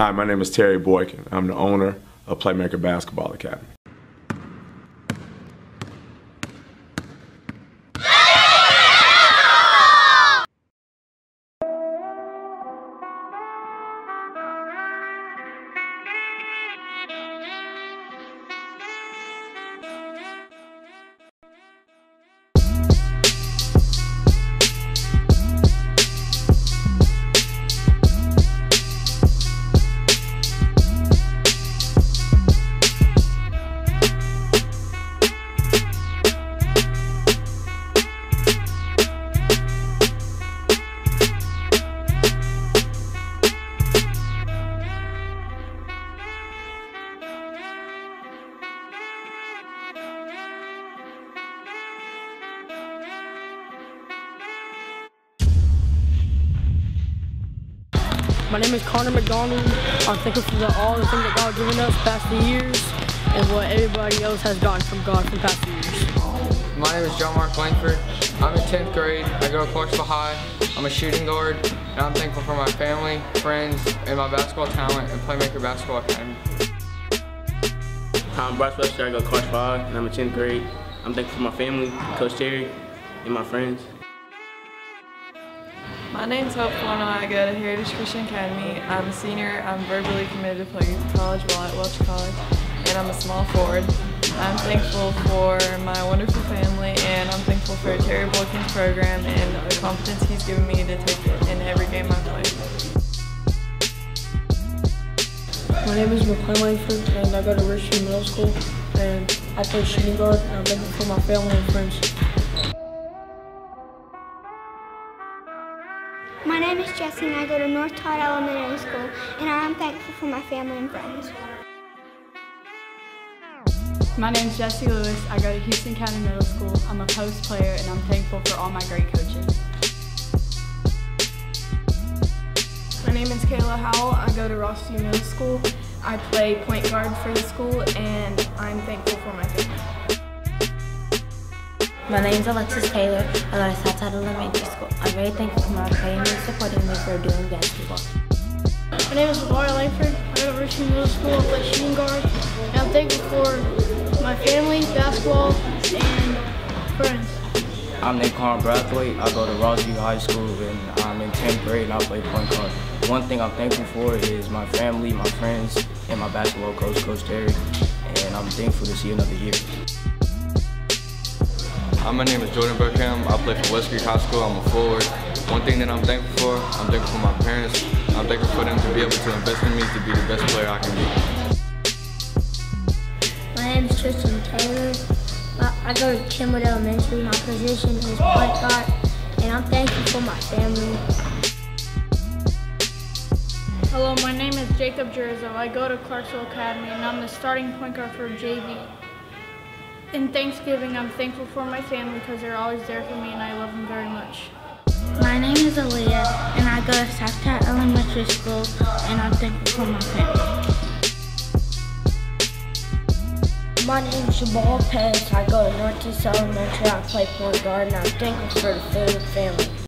Hi, my name is Terry Boykin. I'm the owner of Playmaker Basketball Academy. My name is Connor McDonald. I'm thankful for all the things that God has given us past the years and what everybody else has gotten from God from past years. My name is John Mark Langford. I'm in 10th grade. I go to Clarksville High. I'm a shooting guard, and I'm thankful for my family, friends, and my basketball talent and Playmaker Basketball Academy. I'm Bryce Webster. I go to Clarksville High, and I'm in 10th grade. I'm thankful for my family, Coach Terry, and my friends. My name's Hope Fuano. I go to Heritage Christian Academy. I'm a senior. I'm verbally committed to play college ball at Welch College, and I'm a small forward. I'm thankful for my wonderful family, and I'm thankful for Terry Boykin's program and the confidence he's given me to take it in every game I play. My name is McCoy Langford and I go to Richview Middle School and I play shooting guard and I'm thankful for my family and friends. Name is Jesse and I go to North Todd Elementary School and I am thankful for my family and friends. My name is Jesse Lewis. I go to Houston County Middle School. I'm a post player and I'm thankful for all my great coaches. My name is Kayla Howell. I go to Rossview Middle School. I play point guard for the school and I'm My name is Alexis Taylor. I go to Southside Elementary School. I'm very thankful for my family and supporting me for doing basketball. My name is LeVar Langford. I go to Richview Middle School. I play shooting guard. And I'm thankful for my family, basketball, and friends. I'm Nick Conn Brathwaite. I go to Rossview High School and I'm in 10th grade and I play point guard. One thing I'm thankful for is my family, my friends, and my basketball coach, Coach Terry. And I'm thankful to see another year. Hi, my name is Jordan Burkham. I play for West Creek High School. I'm a forward. One thing that I'm thankful for, I'm thankful for my parents. I'm thankful for them to be able to invest in me to be the best player I can be. My name is Tristan Taylor. I go to Kenwood Elementary. My position is point guard, and I'm thankful for my family. Hello, my name is Jacob Jerizo. I go to Clarksville Academy, and I'm the starting point guard for JV. In Thanksgiving, I'm thankful for my family because they're always there for me, and I love them very much. My name is Aaliyah, and I go to Southtown Elementary School, and I'm thankful for my family. My name is Jamal Pence. I go to Northeast Elementary. I play point guard, and I'm thankful for the food and family.